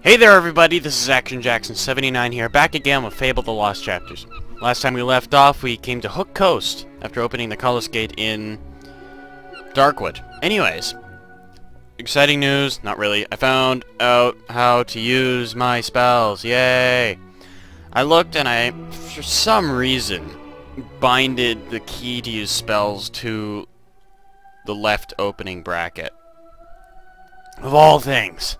Hey there everybody, this is Action Jackson 79 here, back again with Fable the Lost Chapters. Last time we left off, we came to Hook Coast, after opening the Cullis Gate in Darkwood. Anyways, exciting news, not really, I found out how to use my spells, yay! I looked and I, for some reason, binded the key to use spells to the left opening bracket. Of all things.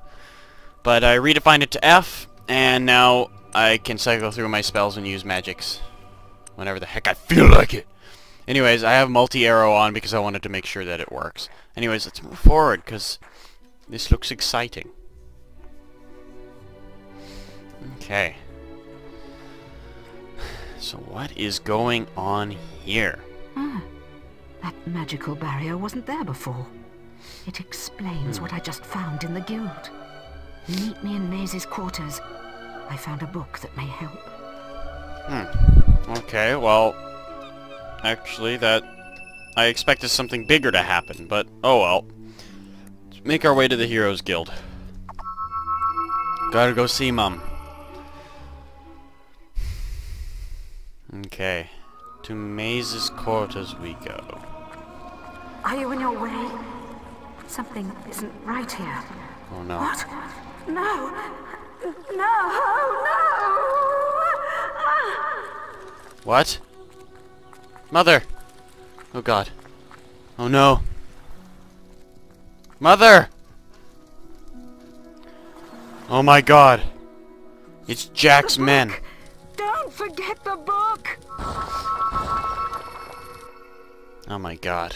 But I redefined it to F, and now I can cycle through my spells and use magics whenever the heck I feel like it. Anyways, I have multi-arrow on because I wanted to make sure that it works. Anyways, let's move forward, because this looks exciting. Okay. So what is going on here? Ah, that magical barrier wasn't there before. It explains what I just found in the guild. Meet me in Maze's quarters. I found a book that may help. Hmm. Okay, well... Actually, that... I expected something bigger to happen, but oh well. Let's make our way to the Heroes Guild. Gotta go see Mum. Okay. To Maze's quarters we go. Are you in your way? Something isn't right here. Oh no. What? No! No! No! What? Mother! Oh god. Oh no. Mother! Oh my god. It's Jack's men. Don't forget the book! Oh my god.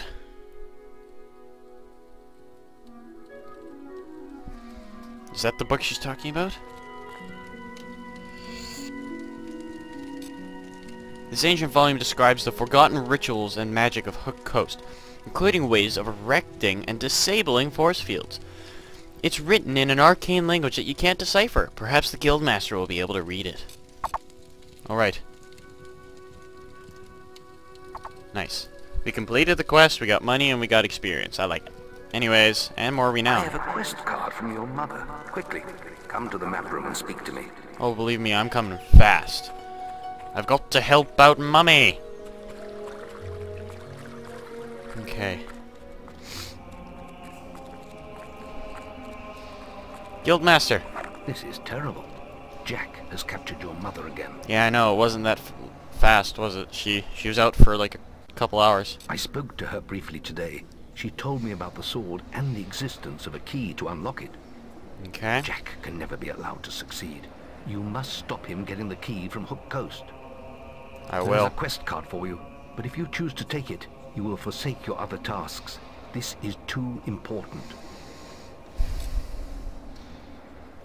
Is that the book she's talking about? This ancient volume describes the forgotten rituals and magic of Hook Coast, including ways of erecting and disabling force fields. It's written in an arcane language that you can't decipher. Perhaps the Guildmaster will be able to read it. Alright. Nice. We completed the quest, we got money, and we got experience. I like it. Anyways, and more are we I have a quest card from your mother. Quickly, come to the map room and speak to me. Oh, believe me, I'm coming fast. I've got to help out Mummy. Okay. Guildmaster. This is terrible. Jack has captured your mother again. Yeah, I know, it wasn't that f fast, was it? She she was out for like a couple hours. I spoke to her briefly today. She told me about the sword and the existence of a key to unlock it. Okay. Jack can never be allowed to succeed. You must stop him getting the key from Hook Coast. I There is will. a quest card for you, but if you choose to take it, you will forsake your other tasks. This is too important.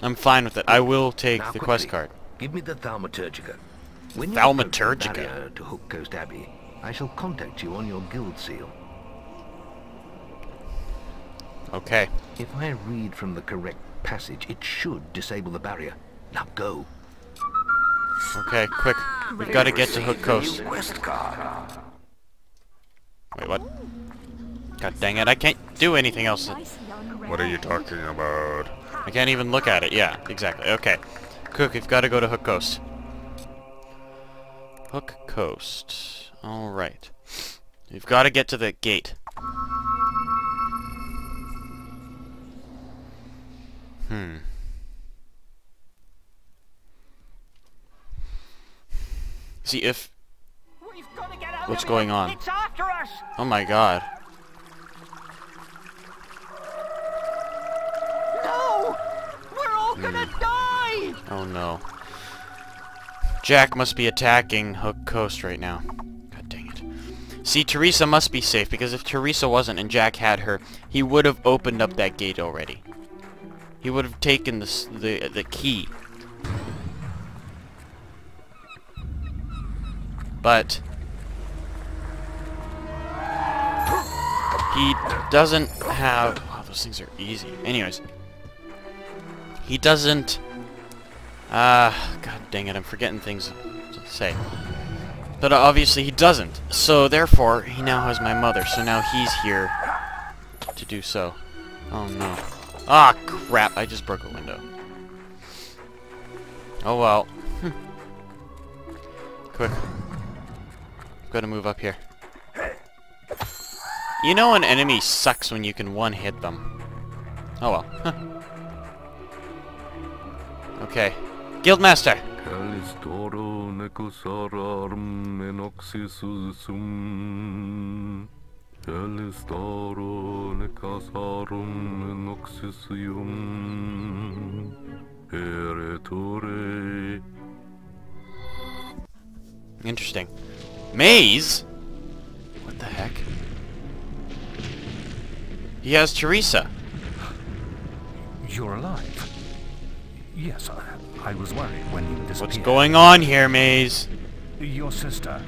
I'm fine with it. I will take Now the quest card. Give me the Thaumaturgica. When you Thaumaturgica? the to Hook Coast Abbey, I shall contact you on your guild seal. Okay. If I read from the correct passage, it should disable the barrier. Now go. Okay, quick. We've got to get to Hook Coast. Quest card. Wait, what? God dang it, I can't do anything else. What are you talking about? I can't even look at it. Yeah, exactly. Okay. Cook, we've got to go to Hook Coast. Hook Coast. Alright. We've got to get to the gate. Hmm. See, if... What's going on? It's after us! Oh my god. No! We're all gonna Hmm. die! Oh no. Jack must be attacking Hook Coast right now. God dang it. See, Theresa must be safe, because if Theresa wasn't and Jack had her, he would have opened up that gate already. He would have taken the, the, the key. But... He doesn't have... Wow, those things are easy. Anyways. He doesn't... Ah, god dang it, I'm forgetting things to say. But obviously he doesn't. So therefore, he now has my mother. So now he's here to do so. Oh no. Ah, crap, I just broke a window. Oh well. Hmm. Quick. Gotta move up here. You know an enemy sucks when you can one-hit them. Oh well. okay. Guildmaster! Calistoro enoxis sum. Calistoro necasarum enoxis ium. Peretore. Er Interesting. Maze? What the heck? He has Theresa. You're alive. Yes, I, I was worried when you disappeared. What's going on here, Maze? Your sister.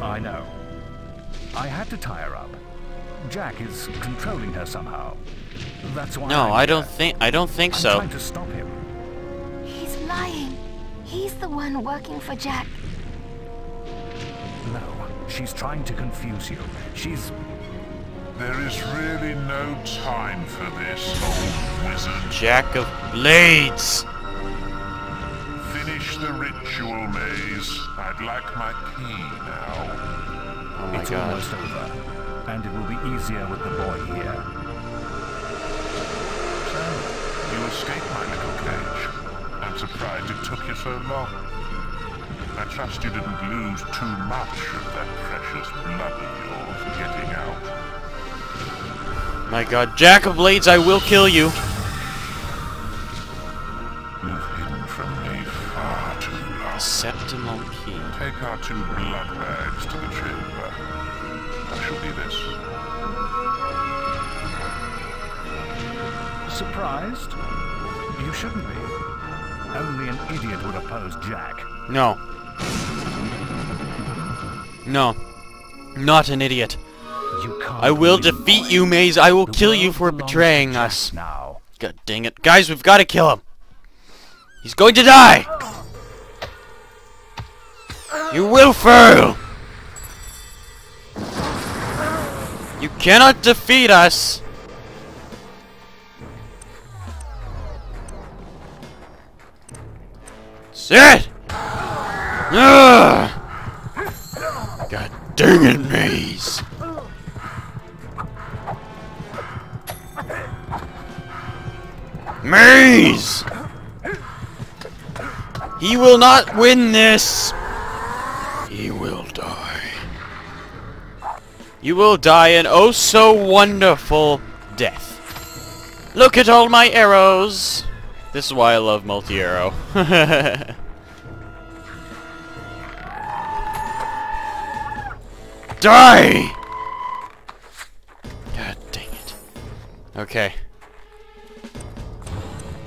I know. I had to tie her up. Jack is controlling her somehow. That's why No, I'm I don't think I don't think I'm so. trying to stop him. He's lying. He's the one working for Jack. No, she's trying to confuse you. She's... There is really no time for this, old wizard. Jack of Blades! Finish the ritual, Maze. I'd like my key now. Oh my it's god. almost over. And it will be easier with the boy here. So, you escaped my little cage. I'm surprised it took you so long. I trust you didn't lose too much of that precious blood of yours getting out. My god. Jack of Blades, I will kill you. You've hidden from me far too long. Septimal key. Take our two blood Surprised? You shouldn't be. Only an idiot would oppose Jack. No. No. Not an idiot. You can't I will defeat you, Maze. I will kill you for betraying us. Now. God dang it. Guys, we've got to kill him. He's going to die. You will fail. You cannot defeat us. Sit! Ugh! God dang it, Maze! Maze! He will not win this! He will die. You will die an oh so wonderful death. Look at all my arrows! This is why I love multi-arrow. Die! God dang it. Okay.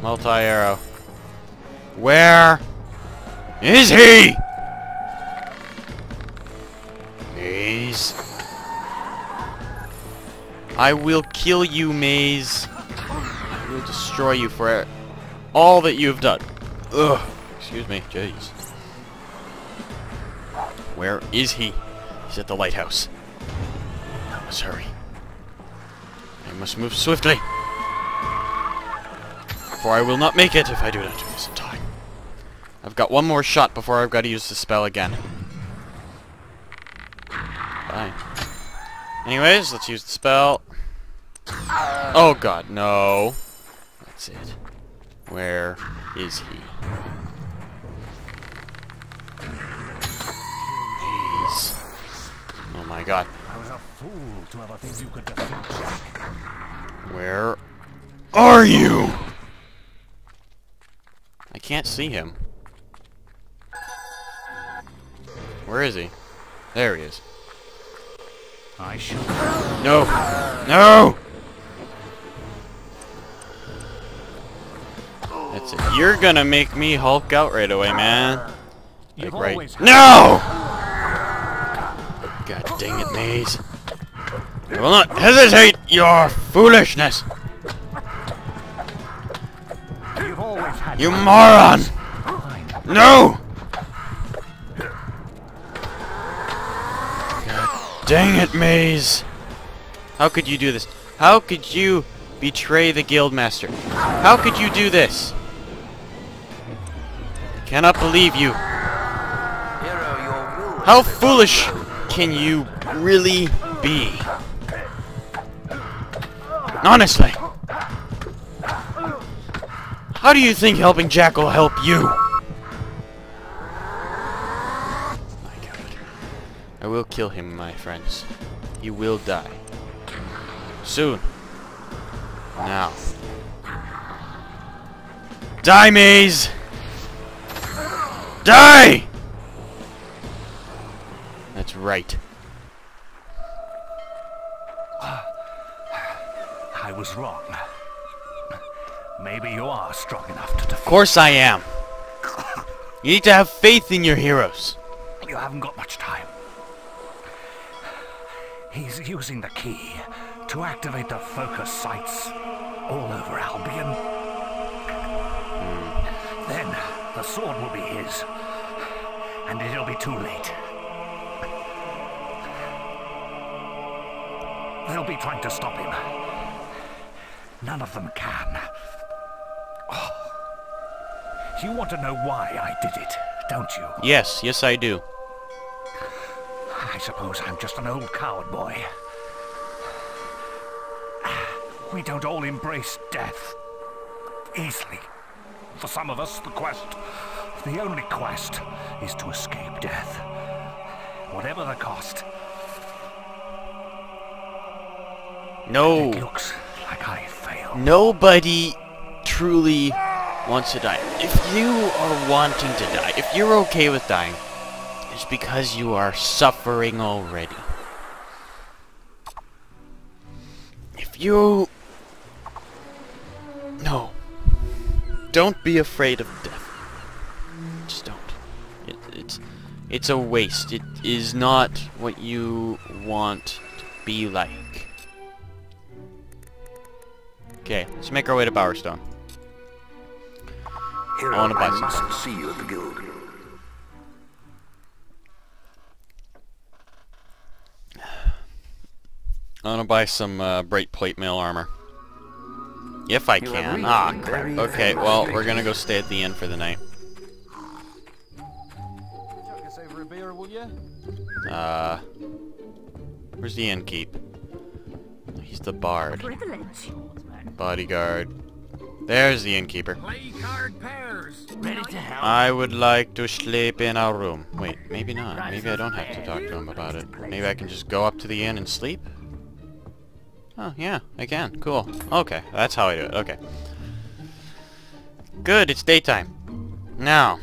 Multi-arrow. Where is he? Maze. I will kill you, Maze. I will destroy you for all that you have done. Ugh. Excuse me. Jeez. Where is he? He's at the lighthouse. I must hurry. I must move swiftly. For I will not make it if I do not do this in time. I've got one more shot before I've got to use the spell again. Bye. Anyways, let's use the spell. Oh god, no. That's it. Where is he? Please. Oh my god. I was a fool to ever think you could defeat Jack. Where are you? I can't see him. Where is he? There he is. I should. No! No! You're gonna make me Hulk out right away, man. You've Like, right. No! God dang it, Maze. I will not hesitate your foolishness! You've always had You my moron! No! God dang it, Maze! How could you do this? How could you betray the Guildmaster? How could you do this? Cannot believe you. Hero, your will How foolish can you really be? Honestly. How do you think helping Jack will help you? My god. I will kill him, my friends. He will die. Soon. Now. Die, Maze! Die! That's right. I was wrong. Maybe you are strong enough to Of course I am. You need to have faith in your heroes. You haven't got much time. He's using the key to activate the focus sites all over Albion. The sword will be his, and it'll be too late. They'll be trying to stop him. None of them can. Oh. You want to know why I did it, don't you? Yes, yes I do. I suppose I'm just an old coward boy. We don't all embrace death easily. For some of us, the quest, the only quest, is to escape death. Whatever the cost. No. It looks like I failed. Nobody truly wants to die. If you are wanting to die, if you're okay with dying, it's because you are suffering already. If you... Don't be afraid of death. Just don't. It, it's, it's a waste. It is not what you want to be like. Okay, let's make our way to Bowerstone. Hero, I wanna buy I some. mustn't see you at the guild. I want to buy some uh, bright plate mail armor. If I can. Ah, crap. Okay, well, we're gonna go stay at the inn for the night. Chuck us over a beer, will you? Uh, where's the innkeep? He's the bard. Bodyguard. There's the innkeeper. Play card pairs. Ready to help. I would like to sleep in our room. Wait, maybe not. Maybe I don't have to talk to him about it. Maybe I can just go up to the inn and sleep? Oh, yeah, I can. Cool. Okay, that's how I do it. Okay. Good, it's daytime. Now,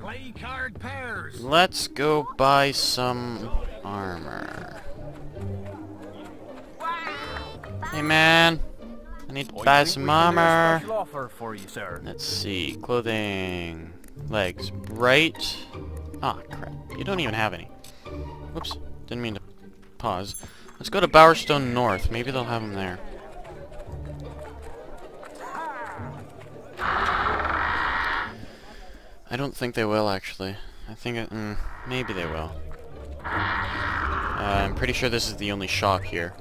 Play card pairs. let's go buy some armor. Hey, man. I need to buy some armor. Offer for you, sir. Let's see. Clothing. Legs. Bright. Ah, crap. You don't even have any. Whoops. Didn't mean to pause. Let's go to Bowerstone North. Maybe they'll have them there. I don't think they will, actually. I think... It, mm, maybe they will. Uh, I'm pretty sure this is the only shop here.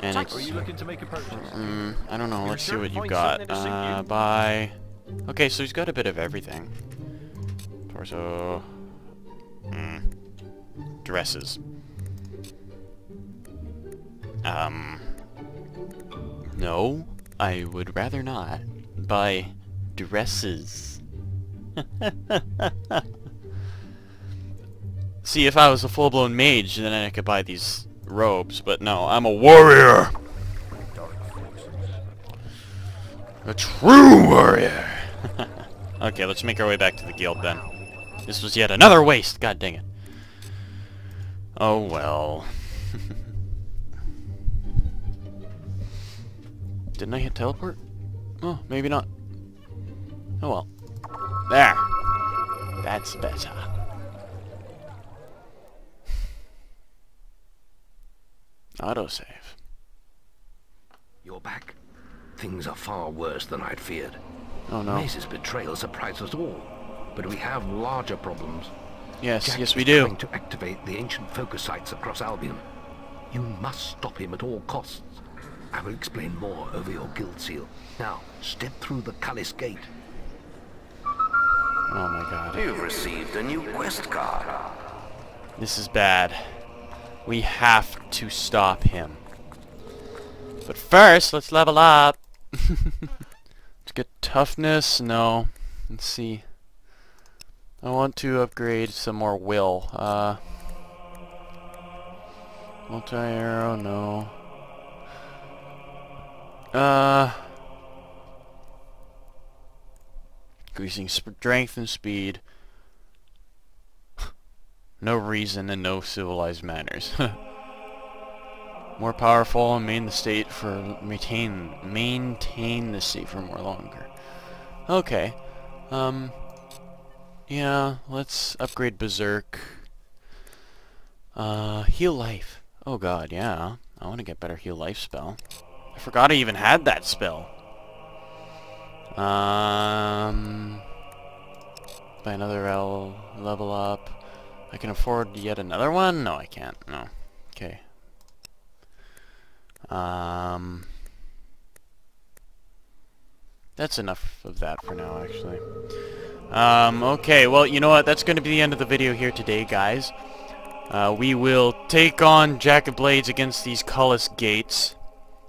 And it's... Are you looking to make a purchase? Mm, I don't know. Let's see what you find got. Uh, buy. Okay, so he's got a bit of everything. Torso. Mm. Dresses. Um. No, I would rather not buy dresses. See, if I was a full-blown mage, then I could buy these robes, but no, I'm a warrior! A true warrior! okay, let's make our way back to the guild then. This was yet another waste, god dang it. Oh well. Didn't I hit teleport? Oh, maybe not. Oh well. There! That's better. Autosave. You're back. Things are far worse than I'd feared. Oh no. Maze's betrayal surprised us all. But we have larger problems. Yes, Jack yes we do. to activate the ancient focus sites across Albion. You must stop him at all costs. I will explain more over your guild seal. Now, step through the Cullis Gate. Oh my god. You've received a new quest card. This is bad. We have to stop him. But first, let's level up. let's get toughness. No. Let's see. I want to upgrade some more will. Uh, multi-arrow, no. Uh, increasing strength and speed. no reason and no civilized manners. more powerful and maintain the state for maintain maintain the state for more longer. Okay. Um. Yeah, let's upgrade Berserk. Uh, heal life. Oh god, yeah. I want to get better heal life spell. I forgot I even had that spell. Um, buy another L level up. I can afford yet another one? No, I can't. No. Okay. Um, that's enough of that for now, actually. Um, okay, well, you know what? That's going to be the end of the video here today, guys. Uh, we will take on Jack of Blades against these Cullis Gates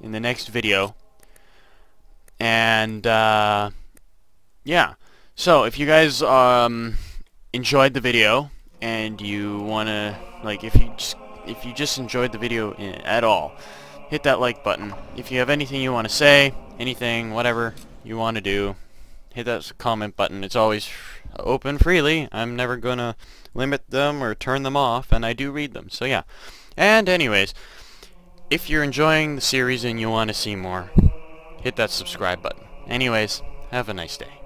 in the next video. And, uh, yeah. So, if you guys, um, enjoyed the video, and you want to, like, if you just, if you just enjoyed the video at all, hit that like button. If you have anything you want to say, anything, whatever you want to do, hit that comment button. It's always open freely. I'm never going to limit them or turn them off, and I do read them. So yeah. And anyways, if you're enjoying the series and you want to see more, hit that subscribe button. Anyways, have a nice day.